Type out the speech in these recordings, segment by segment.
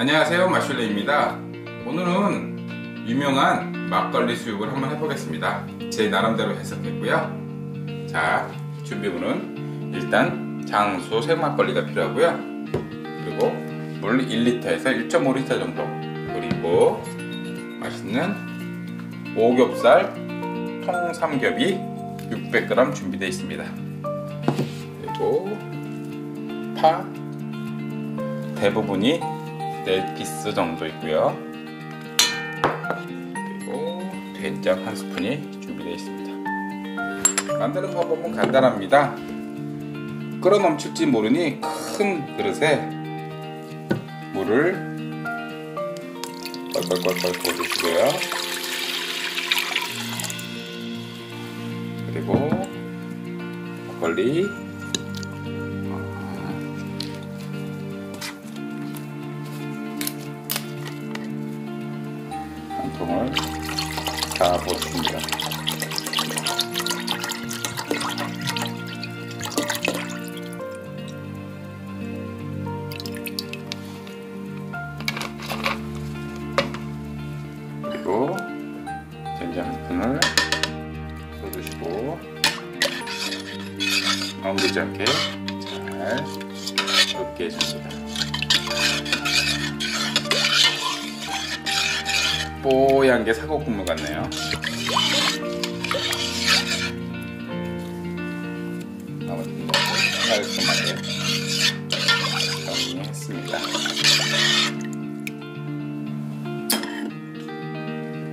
안녕하세요 마슐레입니다. 오늘은 유명한 막걸리 수육을 한번 해보겠습니다. 제 나름대로 해석했고요. 자 준비물은 일단 장수 생막걸리가 필요하고요. 그리고 물 1리터에서 1.5리터 정도 그리고 맛있는 오겹살 통삼겹이 600g 준비되어 있습니다. 그리고 파 대부분이 4피스 정도 있고요. 그리고 된장 한 스푼이 준비되어 있습니다. 만드는 방법은 간단합니다. 끓어 넘칠지 모르니 큰 그릇에 물을 껄껄껄껄 부어주시고요. 그리고 막걸리 한 통을 다 부어줍니다. 그리고 된장 한 스푼을 넣어주시고 엉키지 않게 잘 으깨 해줍니다. 뽀얀 게 사고 국물 같네요. 나머지는 깔끔하게 정리했습니다.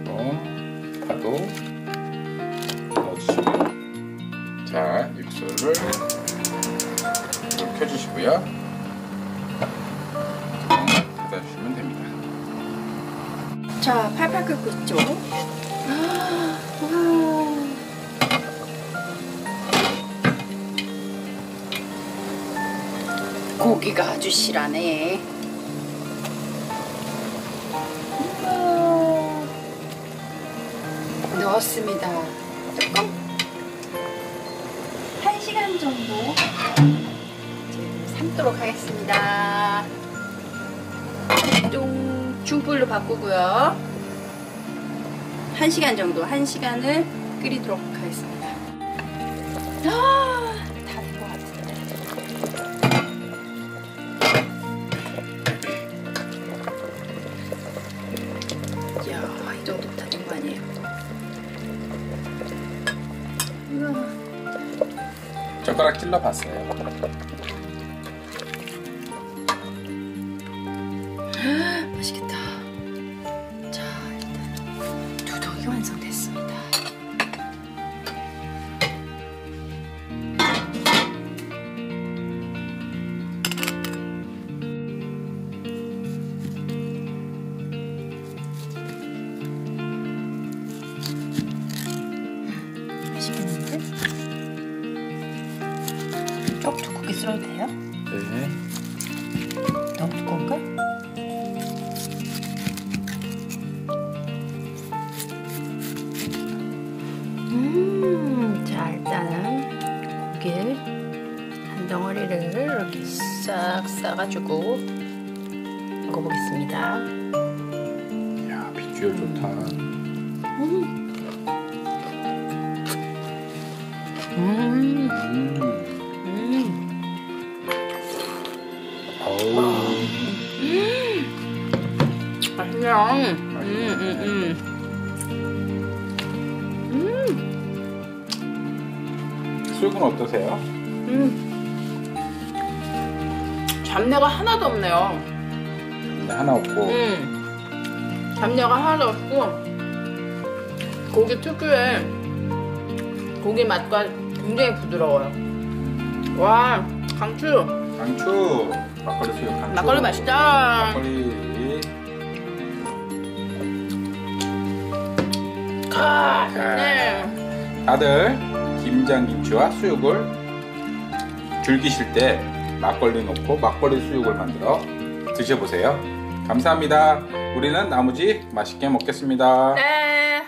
그리고 파도 넣어주시고 자 육수를 불 켜주시고요. 자, 팔팔 끓고 있죠? 고기가 아주 실하네. 넣었습니다. 조금 한 시간 정도 이제 삶도록 하겠습니다. 좀 중불로 바꾸고요. 1시간 정도, 1시간을 끓이도록 하겠습니다. 아, 다된 것 같은데. 이야, 이 정도 다된 거 아니에요? 우와. 젓가락 찔러 봤어요. 썰어도 돼요? 네. 너무 두꺼운가? 음, 자 일단은 고기를 한 덩어리를 이렇게 싹 싸가지고 먹어보겠습니다. 야 비주얼 좋다. 맛있네요. 음, 음, 음. 수육은 어떠세요? 음. 잡내가 하나도 없네요. 네, 하나 없고 음. 잡내가 하나도 없고 고기 특유의 고기 맛과 굉장히 부드러워요. 와 강추 강추 막걸리 수육 강추 막걸리 맛있다. 막걸리. 아, 네. 다들 김장김치와 수육을 즐기실 때 막걸리 넣고 막걸리 수육을 만들어 드셔보세요. 감사합니다. 우리는 나머지 맛있게 먹겠습니다. 네.